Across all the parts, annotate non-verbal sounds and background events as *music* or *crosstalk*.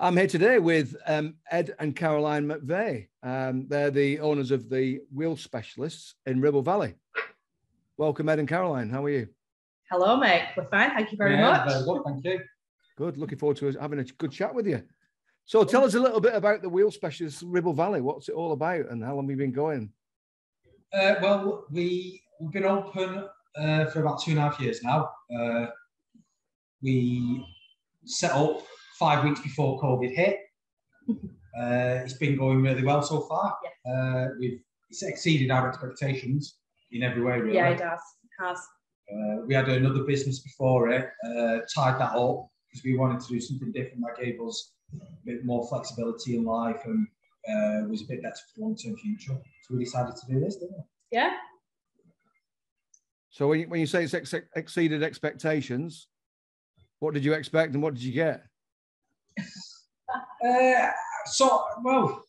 I'm here today with um, Edd and Caroline McVey. Um, they're the owners of the Wheel Specialists in Ribble Valley. Welcome, Edd and Caroline. How are you? Hello, mate. We're fine. Thank you very yeah, much. Very good. Thank you. Good. Looking forward to having a good chat with you. So, tell us a little bit about the Wheel Specialists Ribble Valley. What's it all about, and how long have you been going? Uh, well, we we've been open uh, for about two and a half years now. Uh, we set up five weeks before COVID hit. *laughs* Uh, it's been going really well so far. Yeah. Uh, we've it's exceeded our expectations in every way. Really. Yeah, it does. It has. Uh, we had another business before it, uh, tied that up because we wanted to do something different that gave us a bit more flexibility in life and uh, was a bit better for the long-term future. So we decided to do this, didn't we? Yeah. So when you, when you say it's ex- exceeded expectations, what did you expect and what did you get? *laughs* Uh, so, well,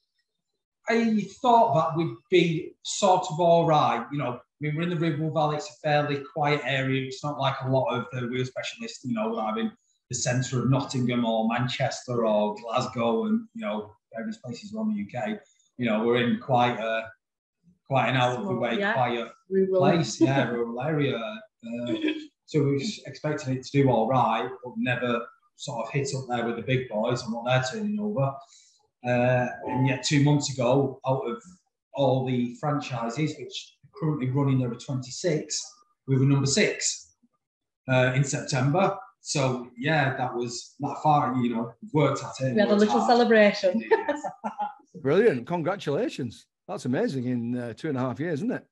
I thought that we'd be sort of all right. You know, I mean, we're in the Ribble Valley, it's a fairly quiet area. It's not like a lot of the wheel specialists, you know, in the centre of Nottingham or Manchester or Glasgow and, you know, various places around the UK. You know, we're in quite a quite an out of the way, yeah. quiet rural. place, yeah, *laughs* rural area. Uh, so we *laughs* were expecting it to do all right, but never sort of hit up there with the big boys and what they're turning over. Uh, and yet, two months ago, out of all the franchises, which are currently running there are 26, we were number six uh, in September. So yeah, that was that far. You know, worked at it. We had a little hard. celebration. *laughs* Brilliant! Congratulations. That's amazing in uh, two and a half years, isn't it?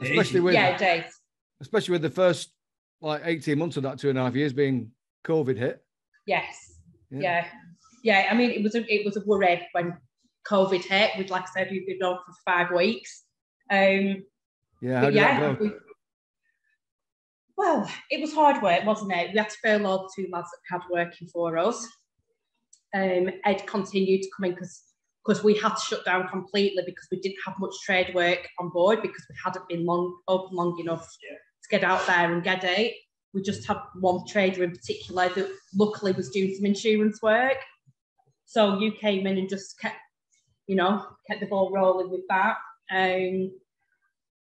Especially with yeah, it is. Especially with the first like 18 months of that two and a half years being COVID hit. Yes. Yeah. yeah. yeah. I mean, it was a it was a worry when COVID hit. We'd like I said, we've been on for five weeks. Um, yeah. yeah. We, well, it was hard work, wasn't it? We had to furlough the two lads that had working for us. Um, Ed continued to come in because because we had to shut down completely because we didn't have much trade work on board because we hadn't been long open long enough yeah. to get out there and get it we just had one trader in particular that luckily was doing some insurance work. So you came in and just kept, you know, kept the ball rolling with that. Um,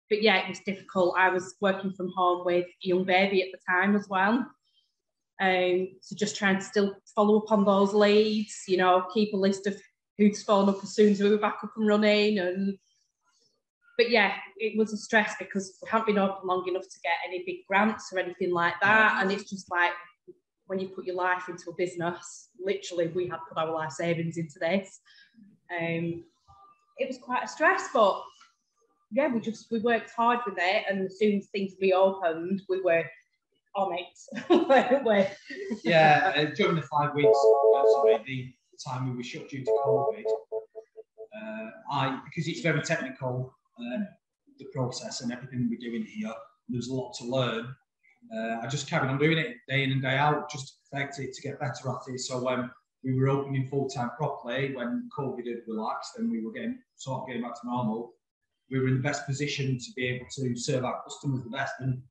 but yeah, it was difficult. I was working from home with a young baby at the time as well. Um, so just trying to still follow up on those leads, you know, keep a list of who's phone up as soon as we were back up and running and but yeah, it was a stress because we haven't been open long enough to get any big grants or anything like that. And it's just like when you put your life into a business, literally, we had put our life savings into this. Um, it was quite a stress, but yeah, we just we worked hard with it, and as soon as things reopened, we were on it. *laughs* yeah, uh, during the five weeks, uh, sorry, the time we were shut due to COVID, uh, I because it's very technical the process and everything we're doing here. There's a lot to learn. Uh, I just carried on doing it day in and day out, just to perfect it, to get better at it. So when we were opening full time properly, when COVID had relaxed and we were getting sort of getting back to normal, we were in the best position to be able to serve our customers the best and,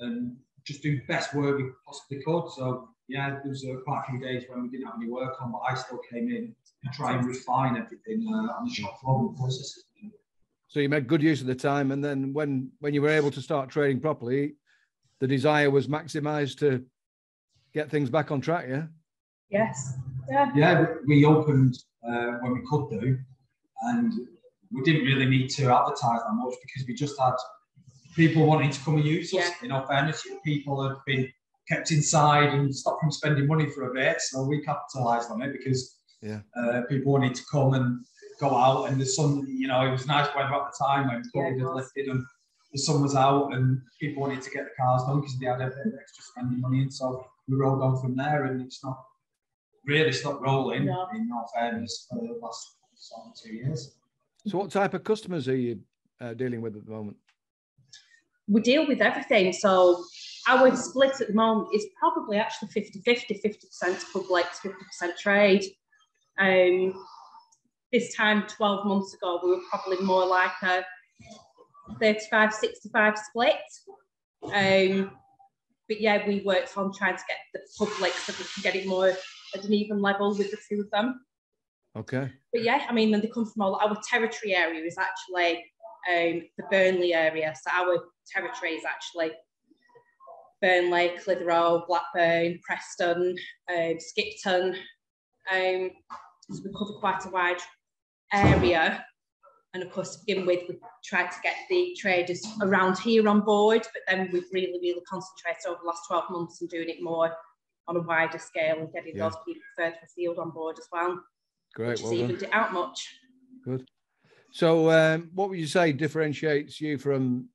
and just do the best work we possibly could. So yeah, there was uh, quite a few days when we didn't have any work on, but I still came in to try and refine everything uh, on the shop floor and processes. So you made good use of the time, and then when when you were able to start trading properly, the desire was maximised to get things back on track. Yeah. Yes. Yeah. Yeah, we opened uh, when we could do, and we didn't really need to advertise that much because we just had people wanting to come and use us. Yeah. In all fairness, people had been kept inside and stopped from spending money for a bit, so we capitalised on it because yeah. uh, people wanted to come and go out and the sun, you know, it was nice weather at the time when COVID yeah, had lifted and the sun was out and people wanted to get the cars done because they had a bit of extra spending money. And so we rolled on from there and it's not really stopped rolling no. in all fairness for the last sort of two years. So what type of customers are you uh, dealing with at the moment? We deal with everything. So our split at the moment is probably actually 50-50, 50% public, 50% trade. Um, this time 12 months ago, we were probably more like a 35 65 split. Um, but yeah, we worked on trying to get the public so we can get it more at an even level with the two of them. Okay. But yeah, I mean, then they come from all our territory area is actually um, the Burnley area. So our territory is actually Burnley, Clitheroe, Blackburn, Preston, um, Skipton. Um, so we cover quite a wide area. And of course, to begin with, we tried to get the traders around here on board, but then we've really, really concentrated over the last 12 months on doing it more on a wider scale and getting yeah. those people further afield on board as well. Great. Which well has evened it out much. Good. So, um, what would you say differentiates you from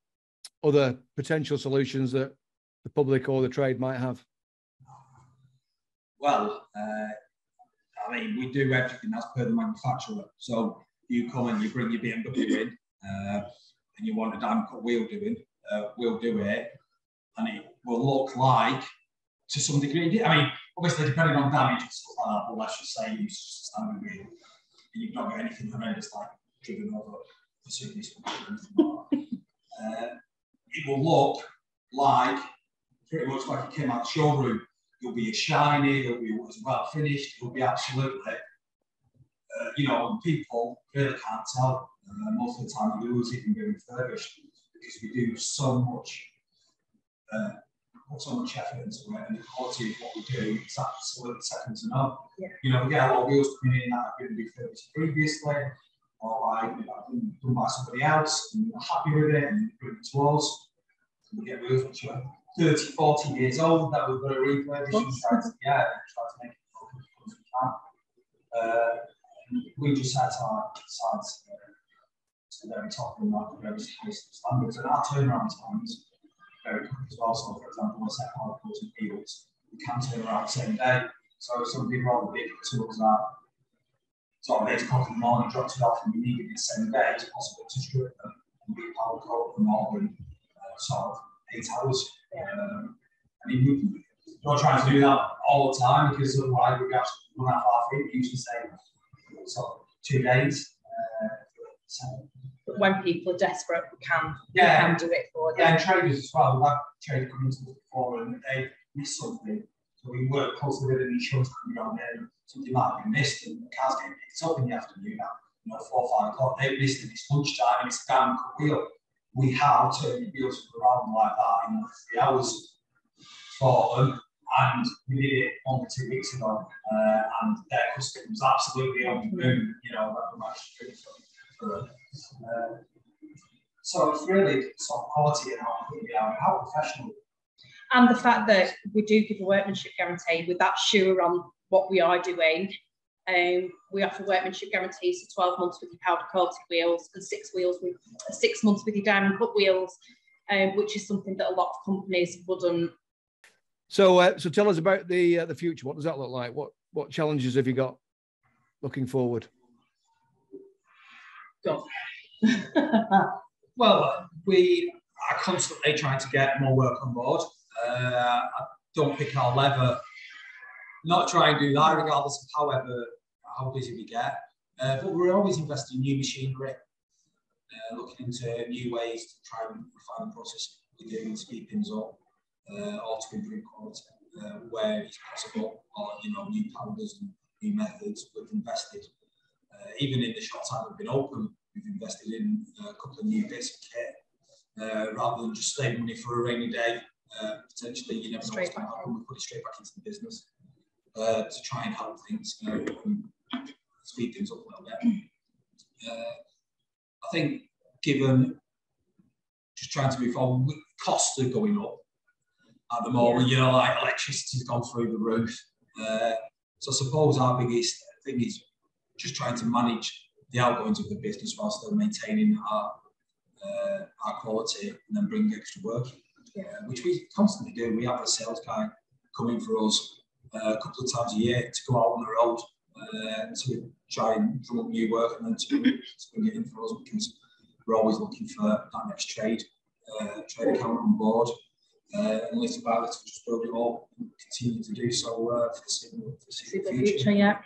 other potential solutions that the public or the trade might have? Well, uh, I mean, we do everything as per the manufacturer. So you come and you bring your BMW in, uh, and you want a diamond cut wheel doing, uh, we'll do it, and it will look like, to some degree. I mean, obviously depending on damage and stuff like that, but let's just say it's just a standard wheel, and you've not got anything horrendous like driven over the Sydney or anything *laughs* uh, it will look like pretty much like it came out of the showroom. It'll be shiny, it'll be as well finished, it'll be absolutely, uh, you know, people really can't tell. Uh, most of the time, we lose even being refurbished because we do so much, uh, put so much effort into it, and the quality of what we do is absolutely second to none. Yeah. You know, we get a lot of wheels coming in that have been refurbished previously, or like you know, done by somebody else, and we're happy with it, and bring it to us. We get wheels which are 30, 40 years old that we've got to refurbish and try to, *laughs* yeah, try to make it as we can. Uh, we just set our sights uh, to the very top of the market, very high standards, and our turnaround times very quick as well. So, for example, on second hard coating fields, we can turn around the same day. So, some people are the big tools that sort of 8 o'clock in the morning, dropped it off, and you need it the same day, it's possible to strip them and be them all in uh, sort of eight hours. Um, I mean, you're trying to do that all the time because otherwise we have to run out half it. We usually say so two days. Uh, so. But when people are desperate, we can, yeah. we can do it for them. Yeah, and traders as well. We've had traders come into us before and they miss something. So we work closely with an insurance company on there. Something might be missed and the car's getting picked up in the afternoon at you know, four or five o'clock. They've missed it, it's lunchtime and it's a damn wheel we have turned wheels around like that in three hours for them. And we did it or two weeks ago, uh, and their was absolutely on the moon, you know, that for uh, So it's really sort of quality and how we are, how professional. And the fact that we do give a workmanship guarantee with that sure on what we are doing um, we offer workmanship guarantees for 12 months with your powder coated wheels and six wheels with six months with your diamond cut wheels, um, which is something that a lot of companies wouldn't. So, uh, so tell us about the uh, the future. What does that look like? What what challenges have you got looking forward? *laughs* well, we are constantly trying to get more work on board. Uh, I don't think I'll ever not try and do that, regardless of however how busy we get. Uh, but we're always investing in new machinery, uh, looking into new ways to try and refine the process we're doing to speed things up uh, or to improve quality uh, where it's possible, or you know, new powders and new methods. We've invested, uh, even in the short time we've been open, we've invested in a couple of new bits of kit uh, rather than just saving money for a rainy day. potentially, you never know what's going to happen. We put it straight back into the business uh, to try and help things speed things up a little bit. Uh, I think given just trying to move on, costs are going up at the moment. Yeah. You know, like electricity's gone through the roof. Uh, so I suppose our biggest thing is just trying to manage the outgoings of the business while still maintaining our uh, our quality and then bring extra work, yeah. uh, which we constantly do. We have a sales guy coming for us a couple of times a year to go out on the road uh, to try and drum up new work and then to, to bring it in for us because we're always looking for that next trade, uh, trade account on board. Uh, and little by little, just build it all and continue to do so uh, for the foreseeable future. future. Yeah.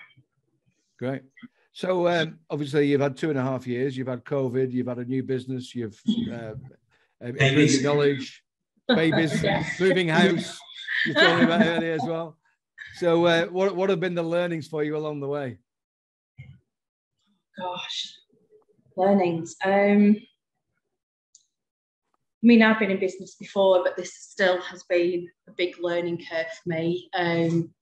Great. So um, obviously you've had two and a half years. You've had COVID. You've had a new business. You've *laughs* uh, improved knowledge, babies, *laughs* moving house. You told me about earlier as well. So, uh, what what have been the learnings for you along the way? gosh, learnings. Um, I mean, I've been in business before, but this still has been a big learning curve for me. Um,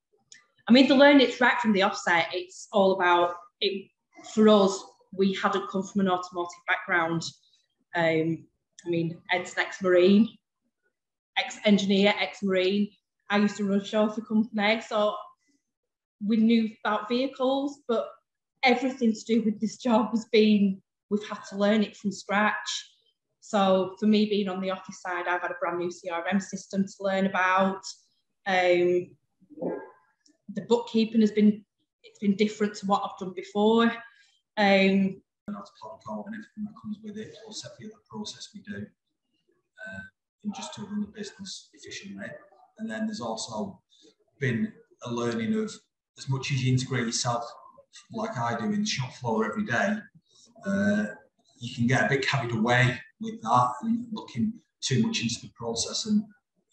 I mean, the learning, it's right from the offset. It's all about, it, for us, we hadn't come from an automotive background. Um, I mean, Edd's an ex-Marine, ex-engineer, ex-Marine. I used to run chauffeur company, so we knew about vehicles, but everything to do with this job has been, we've had to learn it from scratch. So for me being on the office side, I've had a brand new CRM system to learn about. Um, the bookkeeping has been it's been different to what I've done before. Um, that's part of and everything that comes with it, plus every other process we do, uh, and just to run the business efficiently. And then there's also been a learning of as much as you integrate yourself, like I do in the shop floor every day, uh, you can get a bit carried away with that and looking too much into the process and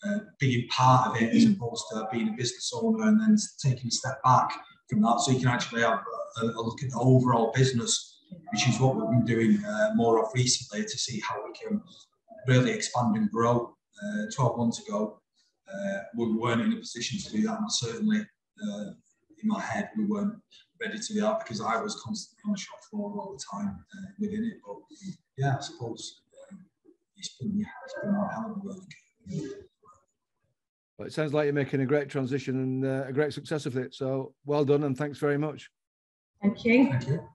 uh, being part of it as opposed to being a business owner and then taking a step back from that. So you can actually have a, a look at the overall business which is what we've been doing uh, more of recently to see how we can really expand and grow. Uh, 12 months ago we weren't in a position to do that and certainly uh, in my head we weren't ready to do that because I was constantly on the shop floor all the time uh, within it but yeah I suppose it's been, yeah, it's been a hell of a work. Well, it sounds like you're making a great transition and uh, a great success of it. So well done and thanks very much. Thank you. Thank you.